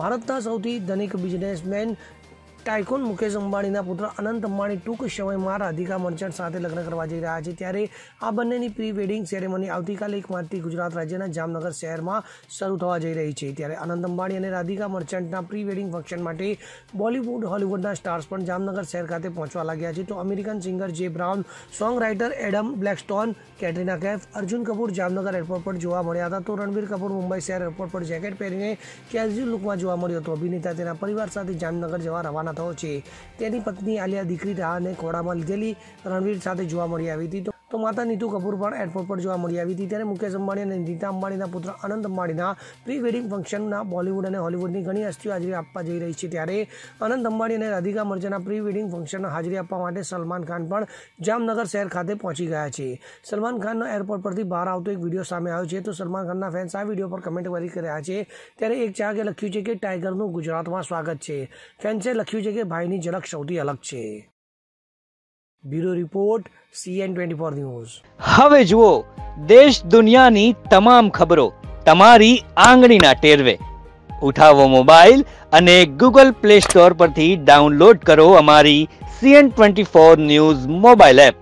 ભારતના સૌથી ધનિક બિઝનેસમેન ไคน मुकेश अंबानी ના પુત્ર અનંત अंबानी ટુક શમય રાધિકા મર્ચન્ટ સાથે લગ્ન કરવા જઈ રહ્યા છે ત્યારે આ બંનેની પ્રી-વેડિંગ સેરેમoni આવતીકાલે એક marti ગુજરાત રાજ્યના જામનગર શહેરમાં શરૂ થવા જઈ રહી છે ત્યારે અનંત अंबानी અને રાધિકા મર્ચન્ટના પ્રી-વેડિંગ ફંક્શન માટે બોલીવુડ હોલીવુડના સ્ટાર્સ પણ જામનગર શહેર ખાતે પહોંચવા લાગ્યા છે તો અમેરિકન સિંગર જે brown songwriter Adam Blackstone Katrina Kaif Arjun Kapoor Jamnagar airport પર જોવા મળ્યા હતા તો રણવીર કપૂર મુંબઈ શહેર એરપોર્ટ પર แจ કેટ પહેરીને કેઝ્યુઅલ લુકમાં જોવા મળ્યો તો અભિનેતા તેના પરિવાર સાથે જામનગર જવા રવાના ફોટાઓ છે તેની પત્ની આલિયા દીકરી રાહને ખોડામાં લીધેલી રણવીર સાથે જોવા મળી આવી હતી તો અમદાવાદ ની ટુ કપૂર પર એરપોર્ટ પર જોવા મળી આવી હતી ત્યારે મુખ્ય સંબંધી ની નીતા અંબાણી ના પુત્ર અનંત અંબાણી ના પ્રી-વેડિંગ ફંક્શન ના બોલિવૂડ અને હોલીવુડ ની ઘણી હસ્તીઓ આજરી આપવા જઈ રહી છે ત્યારે અનંત અંબાણી અને રાધિકા મર્જણ ના પ્રી-વેડિંગ ફંક્શન ના હાજરી આપવા માટે સલમાન ખાન પણ જામનગર શહેર ખાતે પહોંચી ગયા છે સલમાન ખાન નો એરપોર્ટ પરથી બહાર આવતો એક વિડિયો સામે આવ્યો છે તો સલમાન ખાન ના ફેન્સ આ વિડિયો પર કમેન્ટ વરી કરી રહ્યા છે ત્યારે એક ચાકે લખ્યું છે કે ટાઈગર નો ગુજરાત માં સ્વાગત છે ફેન્સ એ લખ્યું છે કે ભાઈ ની જલક સૌથી અલગ છે bureau report CN twenty four news હવે જુઓ દેશ દુનિયાની તમામ ખબરો તમારી આંગળીના ટેરવે ઉઠાવો મોબાઈલ અને ગૂગલ પ્લે સ્ટોર પરથી ડાઉનલોડ કરો અમારી CN twenty four news mobile app